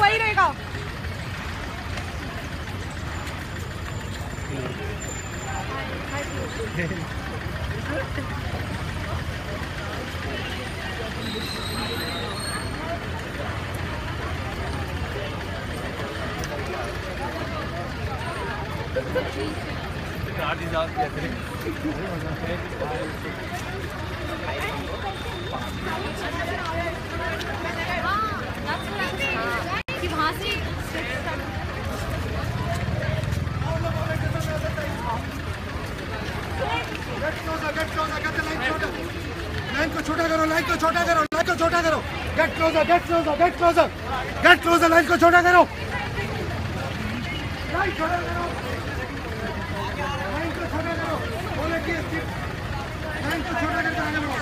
है वही रहेगा कि लाइन को छोटा करो लाइन को छोटा करो लाइन को छोटा करो get closer get closer get closer get closer line को छोटा करो लाइन छोटा करो लाइन को छोटा करो बोले कि लाइन को छोटा करके आगे बढ़ो